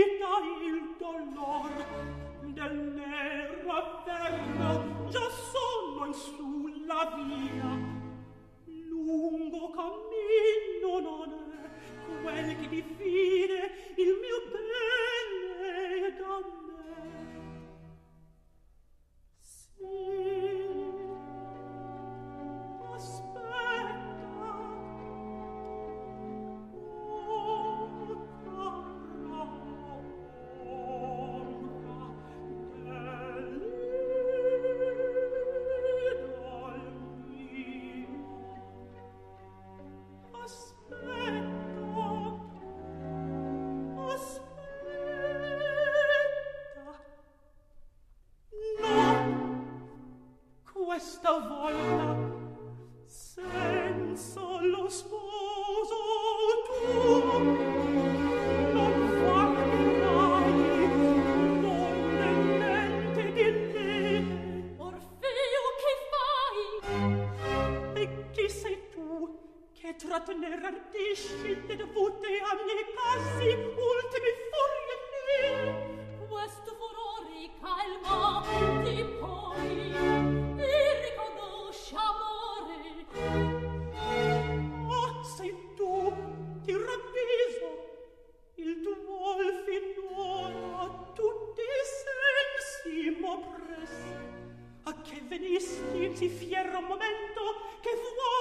vita il dolor del nero avverno già sono in sulla via. questa volta senza lo sposo tu non farmirai donne mente di lei Orfeo che fai? e chi sei tu che trattener ardisci le dovute a miei passi ultimi furie il tuol finora tutti sensi m'oppresse. Che venisti in si fiero momento che vuoi